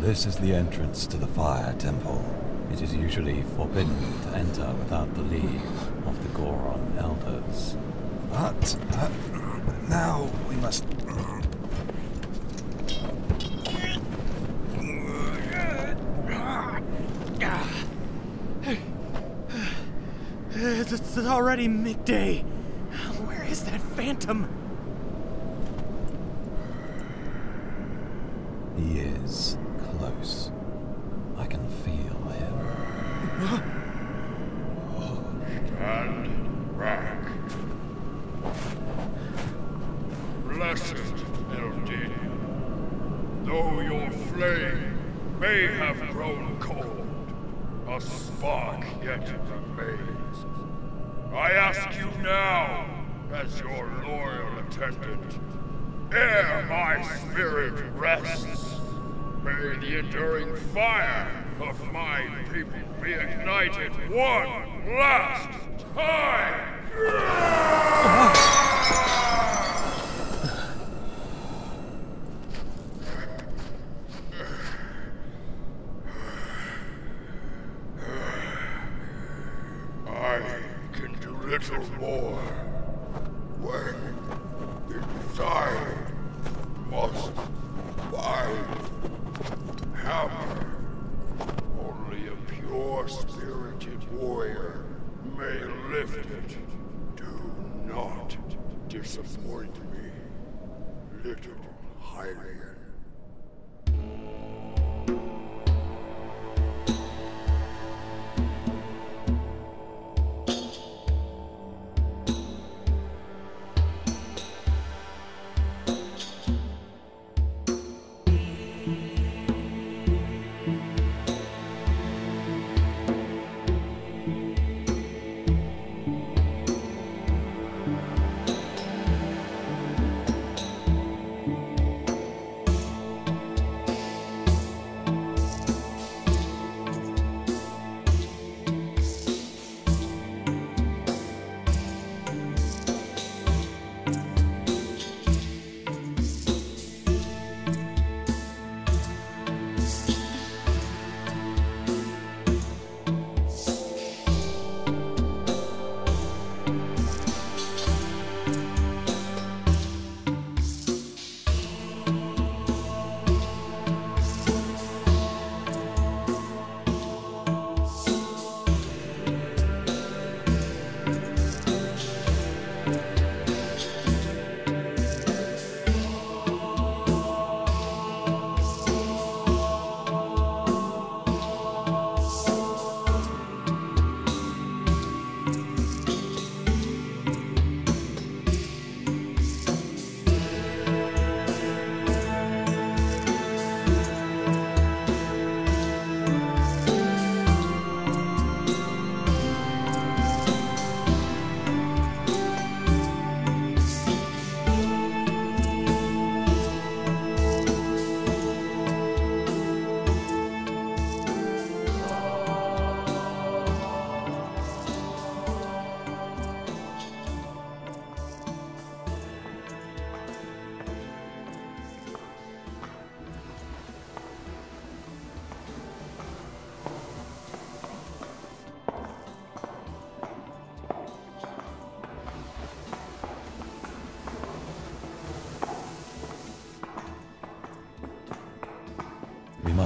This is the entrance to the Fire Temple. It is usually forbidden to enter without the leave of the Goron elders. But uh, now we must. It's already midday. Where is that phantom? He is close. I can feel him. Stand back. Blessed Eldinya, though your flame may have grown cold, a spark yet remains. I ask you now, as your loyal attendant, ere my spirit rests, may the enduring fire of my people be ignited one last time!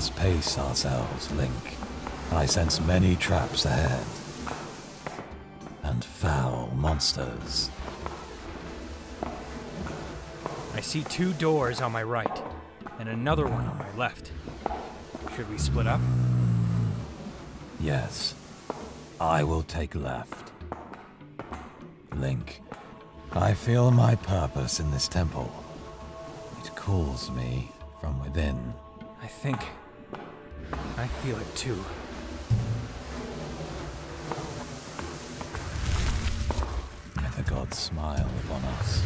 Must pace ourselves, Link. I sense many traps ahead. And foul monsters. I see two doors on my right, and another one on my left. Should we split up? Yes. I will take left. Link, I feel my purpose in this temple. It calls me from within. I think. I feel it too. May the gods smile upon us.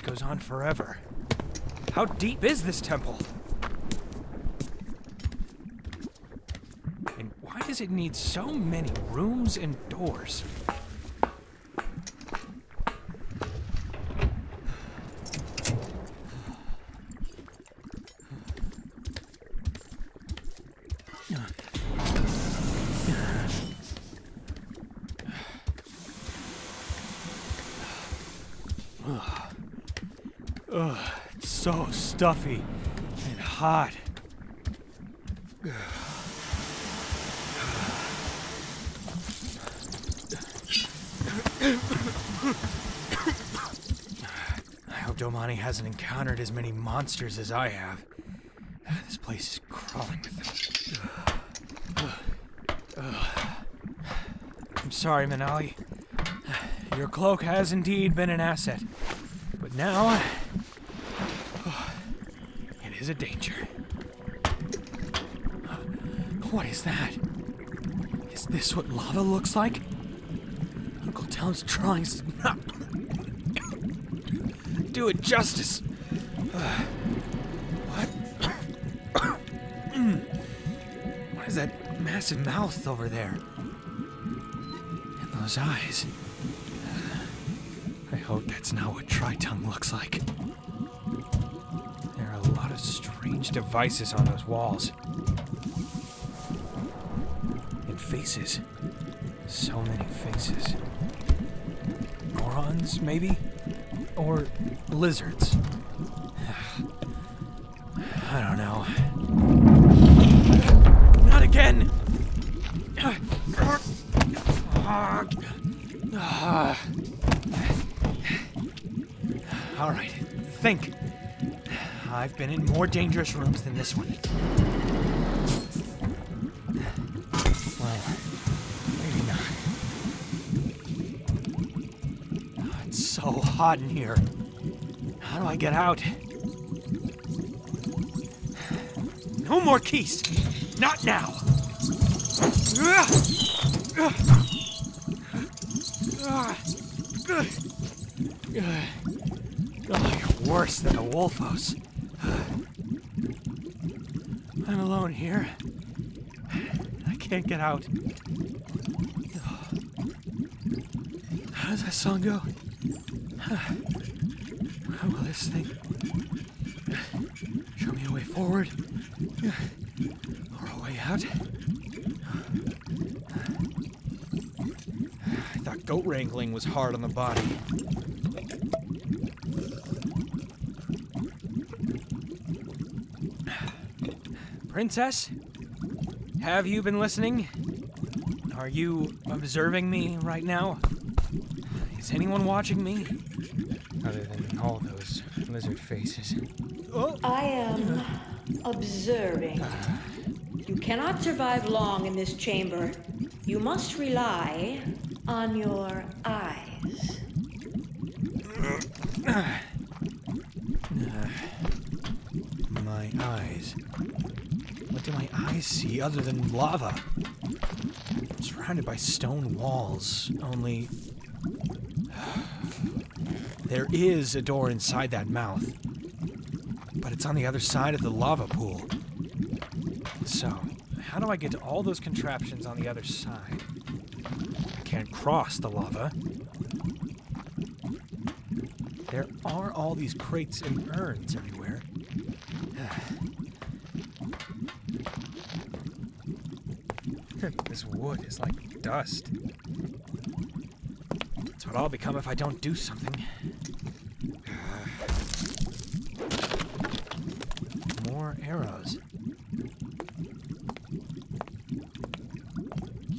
Goes on forever. How deep is this temple? And why does it need so many rooms and doors? Ugh, it's so stuffy and hot. I hope Domani hasn't encountered as many monsters as I have. This place is crawling with them. I'm sorry, Manali. Your cloak has indeed been an asset. But now, is a danger. What is that? Is this what lava looks like? Uncle Tom's drawings did not do it justice. Uh, what? What is that massive mouth over there? And those eyes. I hope that's not what Tritongue looks like. Strange devices on those walls. And faces. So many faces. Gorons, maybe? Or lizards. I don't know. Not again! All right, think. I've been in more dangerous rooms than this one. Well, maybe not. Oh, it's so hot in here. How do I get out? No more Keese! Not now! Oh, you're worse than the Wolfos. I'm alone here. I can't get out. How does that song go? How will this thing show me a way forward or a way out? I thought goat wrangling was hard on the body. Princess? Have you been listening? Are you observing me right now? Is anyone watching me? Other than all those lizard faces. Oh! I am observing. Uh-huh. You cannot survive long in this chamber. You must rely on your eyes. My eyes. What do my other than lava? Surrounded by stone walls, only. There is a door inside that mouth, but it's on the other side of the lava pool. So, how do I get to all those contraptions on the other side? I can't cross the lava. There are all these crates and urns everywhere. this wood is like dust. That's what I'll become if I don't do something. More arrows.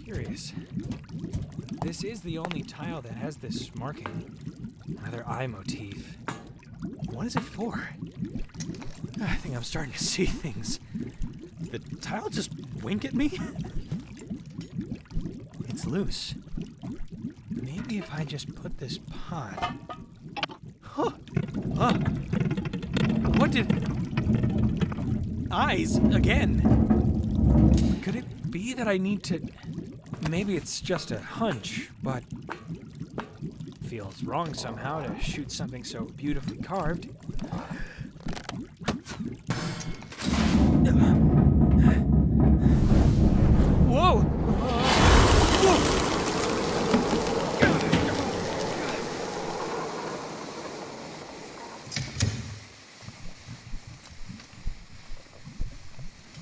Curious. This is the only tile that has this marking. Another eye motif. What is it for? I think I'm starting to see things. The tile just wink at me? loose. Maybe if I just put this pot. Huh. Huh. What did. Eyes again. Could it be that I need to. Maybe it's just a hunch, but. Feels wrong somehow to shoot something so beautifully carved. Whoa!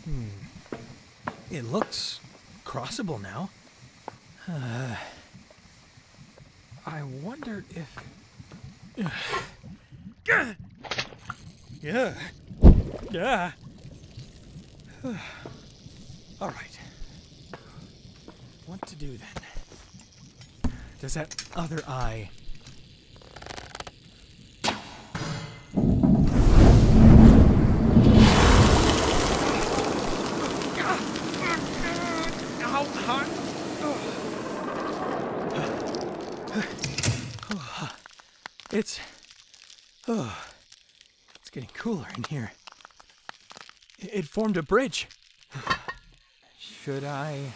Hmm. It looks crossable now. Uh, I wonder if. Yeah. Yeah. All right. What to do then? Does that other eye. It's. Oh, it's getting cooler in here. It formed a bridge. Should I?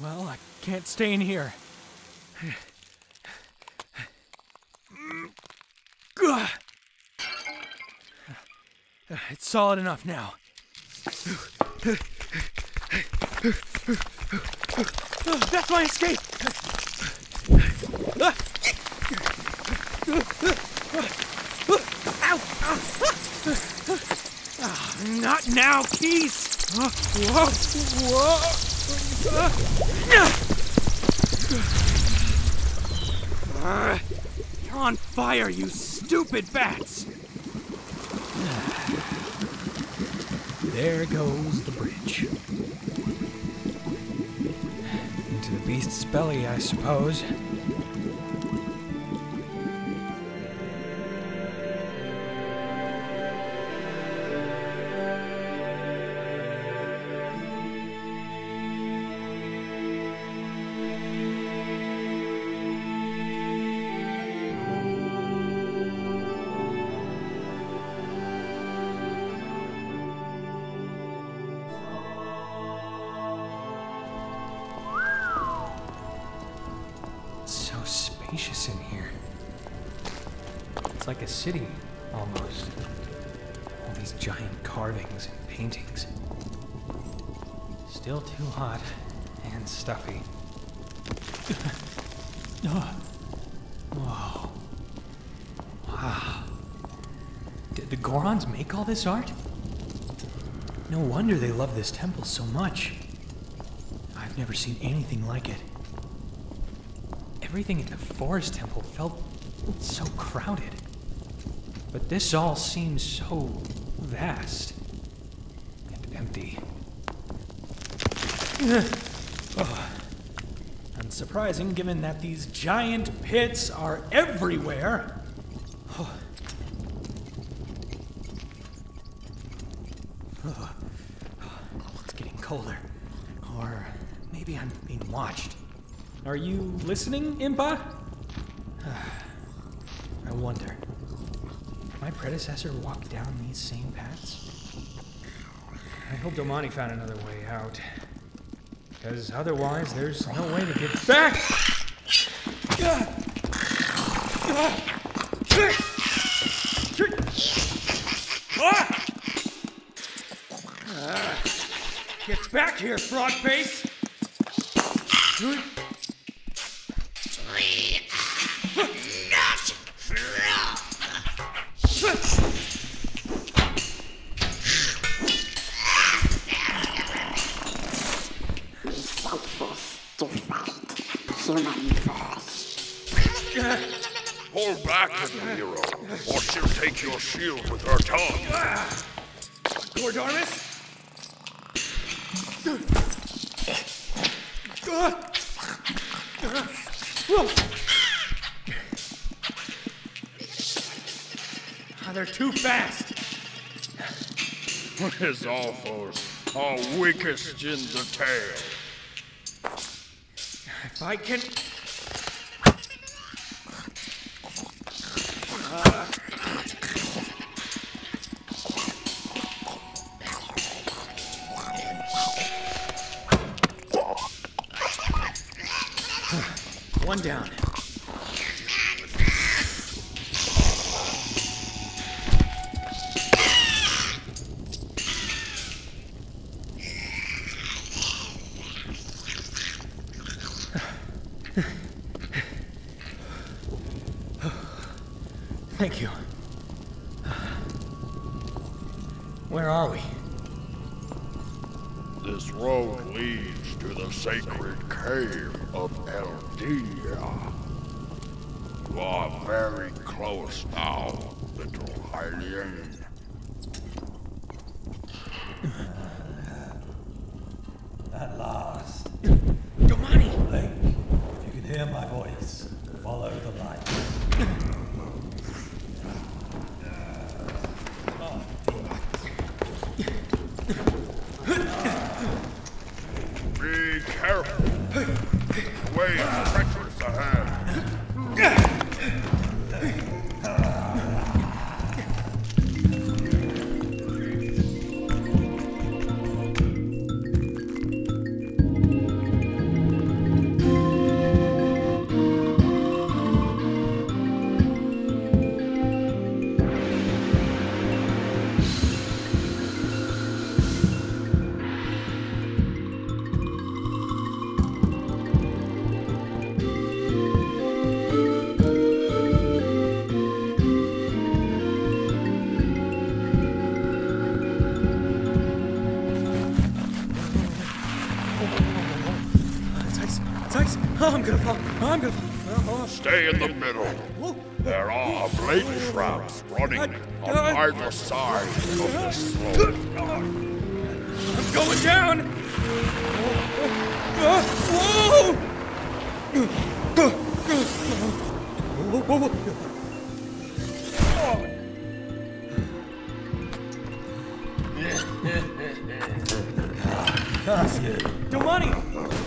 Well, I can't stay in here. It's solid enough now. That's my escape! Ow! Not now, Keese! Whoa! Whoa! You're on fire, you stupid bats! There goes the bridge. Into the beast's belly, I suppose. A city, almost. All these giant carvings and paintings. Still too hot and stuffy. oh. Whoa. Wow. Did the Gorons make all this art? No wonder they love this temple so much. I've never seen anything like it. Everything in the forest temple felt so crowded. But this all seems so vast and empty. Oh. Unsurprising given that these giant pits are everywhere. Oh. Oh. It's getting colder. Or maybe I'm being watched. Are you listening, Impa? I wonder. Did my predecessor walked down these same paths? I hope Domani found another way out. Because otherwise, there's no way to get back! Get back here, frog face! Take your shield with her tongue. Ah, They're too fast. His offals are weakest in the tail. If I can. Leads to the sacred cave of Eldia. You are very close now, little Hylian. I'm gonna fall. I'm gonna fall. Stay in the middle. There are blade traps running on either side of this slope. I'm going down. Whoa! Whoa, whoa, whoa. Curse you! Domani!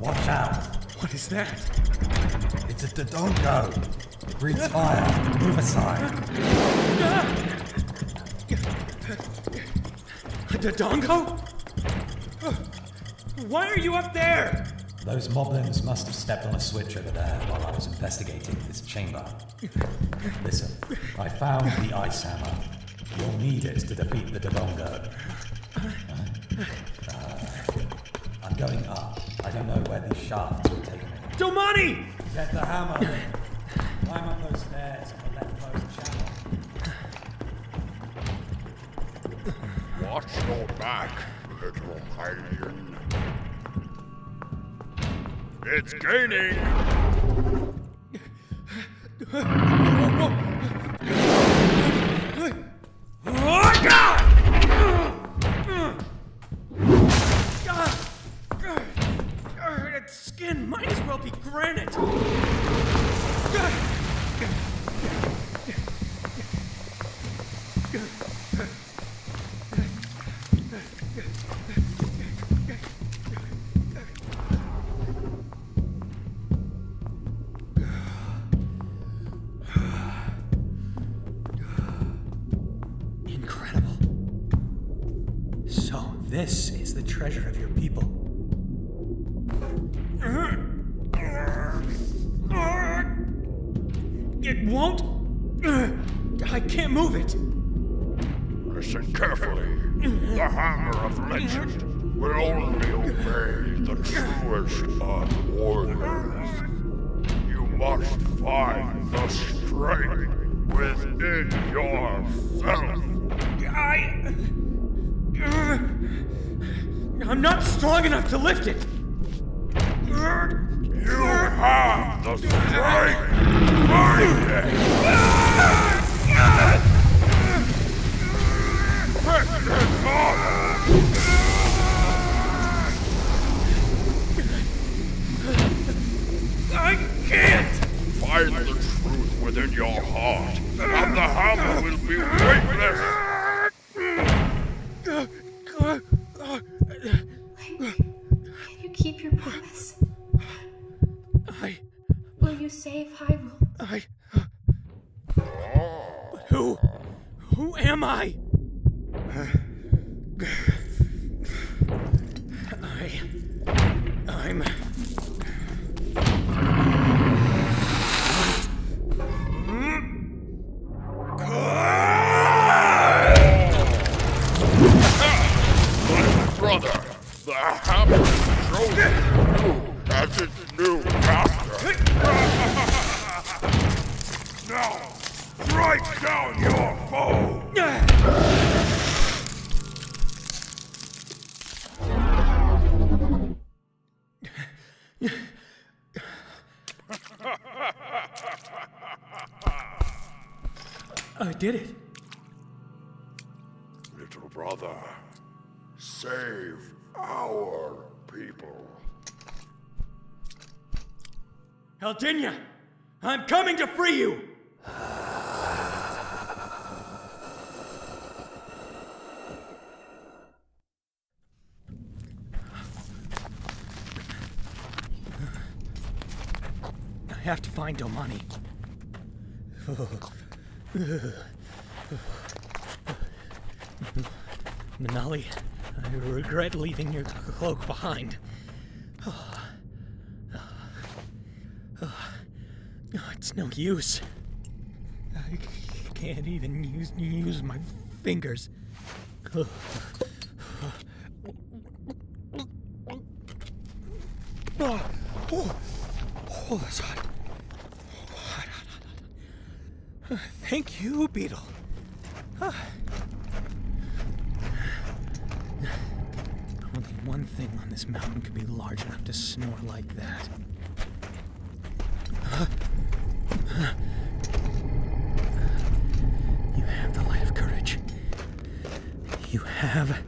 Watch out! What is that? It's a Dodongo! Breathes fire! Move aside! A Dodongo? Why are you up there? Those moblins must have stepped on a switch over there while I was investigating this chamber. Listen, I found the ice hammer. You'll need it to defeat the Dodongo. Uh, I'm going up. I don't know where these shafts will take me. Domani! Get the hammer, Climb up those stairs on the leftmost channel. Watch your back, little Hylian. It's gaining! Incredible. So, this is the treasure of your I did it. Little brother, save our people. Aldinia! I'm coming to free you! I have to find Domani. Manali, I regret leaving your cloak behind. It's no use. I can't even use use my fingers. Oh, oh, oh, that's hot. Hot, hot, hot, hot. Thank you, Beetle. Ah. Only one thing on this mountain could be large enough to snore like that. You have the light of courage. You have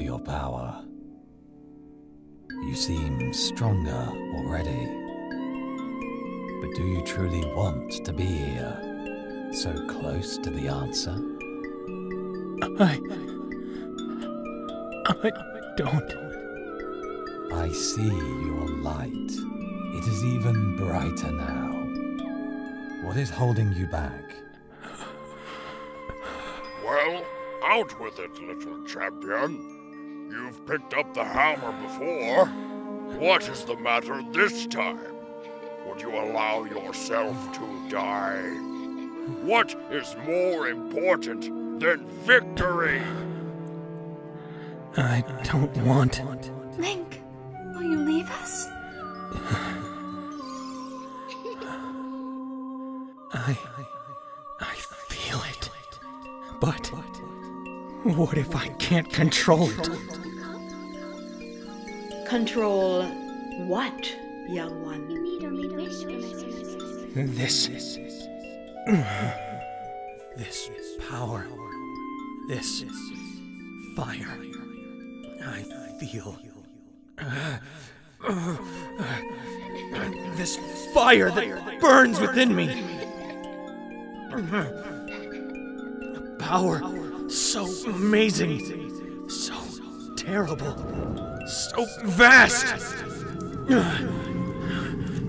to your power. You seem stronger already. But do you truly want to be here? So close to the answer? I. I don't. I see your light. It is even brighter now. What is holding you back? Well, out with it, little champion. You've picked up the hammer before. What is the matter this time? Would you allow yourself to die? What is more important than victory? I don't want. Link, will you leave us? I. I feel it. But. What if I can't control it? Control what, young one? You need only wish for us. This. This power. This is fire. I feel. This fire that burns within me. A power so amazing, so terrible, so vast.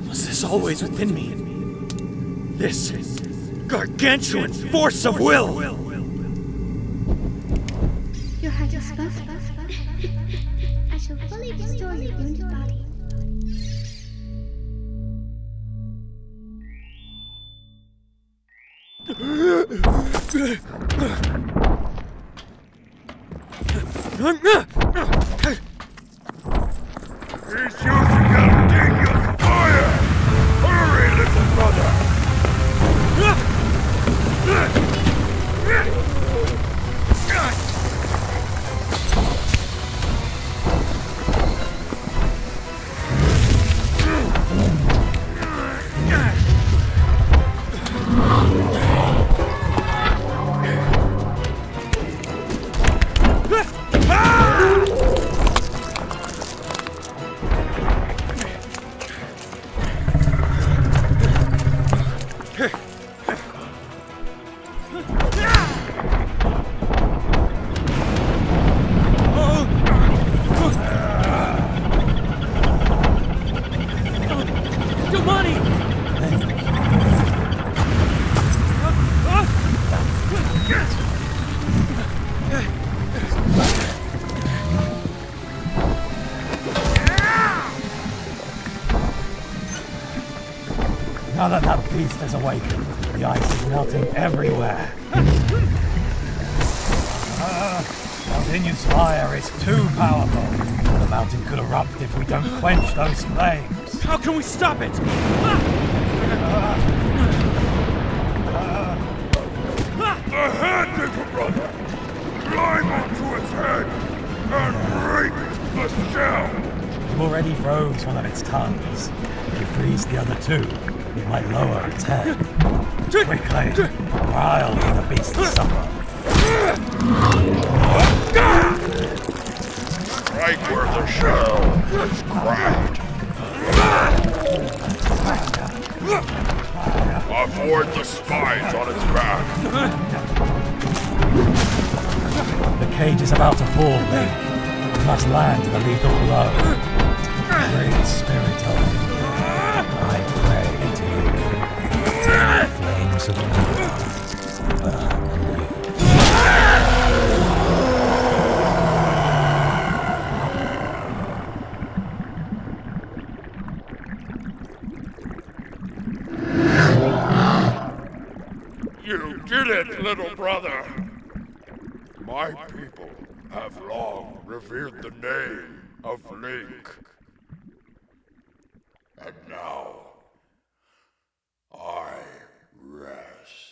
Was this always within me? This gargantuan force of will. Your heart is full. I shall fully restore your wounded body. He's Now that that beast has awakened, the ice is melting everywhere. Ah, Aldinia's fire is too powerful. The mountain could erupt if we don't quench those flames. How can we stop it? Ahead, already froze one of its tongues. If you freeze the other two, you might lower its head. Quickly, or I'll leave the beast to suffer. Right where the shell is cracked. Avoid the spines on its back. The cage is about to fall, Link. You must land the lethal blow. Great spirit of I pray to you. Flames of My people have long revered the name of Link. And now, I rest.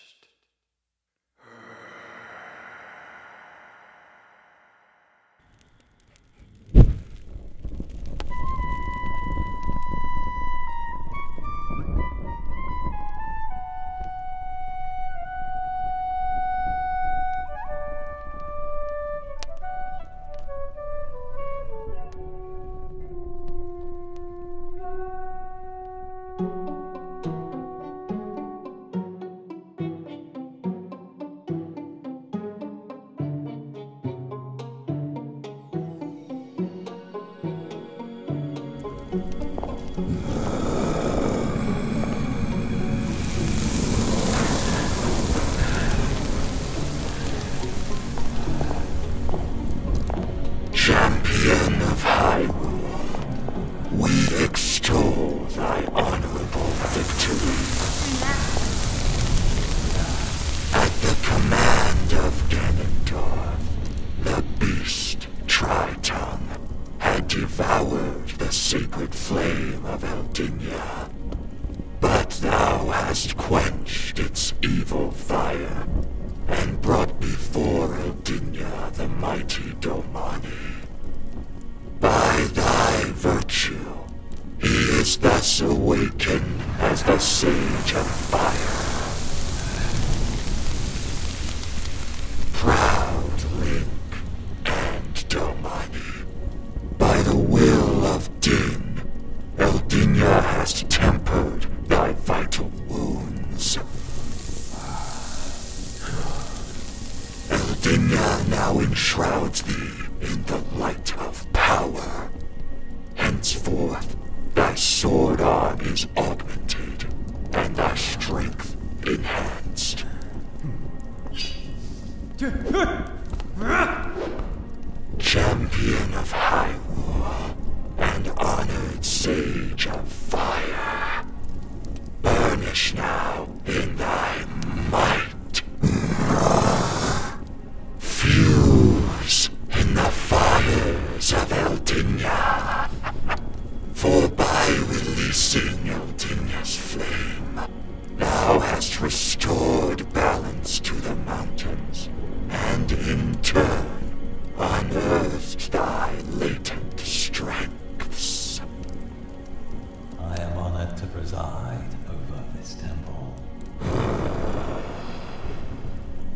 preside over this temple.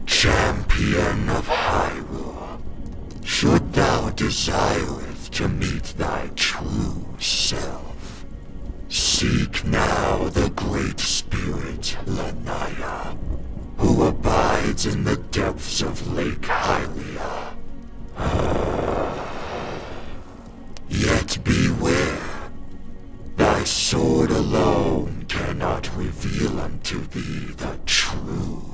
Champion of Hyrule, should thou desireth to meet thy true self, seek now the Great Spirit Lanaya, who abides in the depths of Lake Hylia. Yet beware to be the true